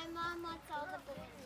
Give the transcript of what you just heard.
my mom wants all the boys.